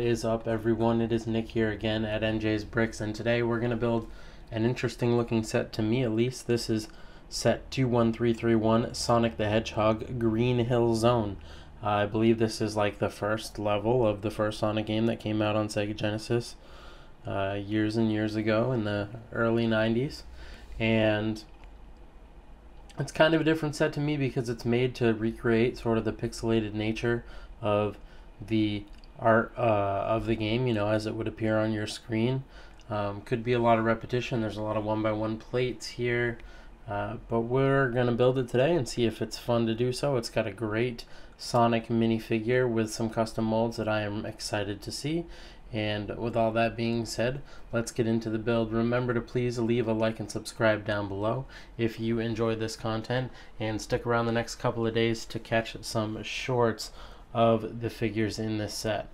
is up everyone? It is Nick here again at NJ's Bricks and today we're going to build an interesting looking set to me at least. This is set 21331 Sonic the Hedgehog Green Hill Zone. Uh, I believe this is like the first level of the first Sonic game that came out on Sega Genesis uh, years and years ago in the early 90s. And it's kind of a different set to me because it's made to recreate sort of the pixelated nature of the art uh, of the game, you know, as it would appear on your screen. Um, could be a lot of repetition. There's a lot of one by one plates here. Uh, but we're going to build it today and see if it's fun to do so. It's got a great Sonic minifigure with some custom molds that I am excited to see. And with all that being said, let's get into the build. Remember to please leave a like and subscribe down below if you enjoy this content. And stick around the next couple of days to catch some shorts of the figures in this set.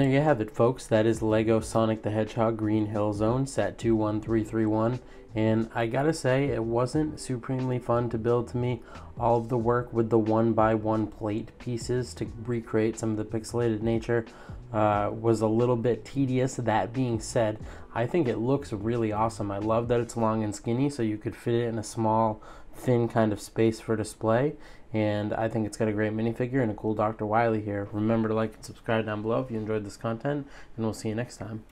There you have it, folks. That is Lego Sonic the Hedgehog Green Hill Zone set 21331. And I gotta say, it wasn't supremely fun to build to me. All of the work with the one by one plate pieces to recreate some of the pixelated nature uh, was a little bit tedious. That being said, I think it looks really awesome. I love that it's long and skinny, so you could fit it in a small, thin kind of space for display. And I think it's got a great minifigure and a cool Dr. Wily here. Remember to like and subscribe down below if you enjoyed this content, and we'll see you next time.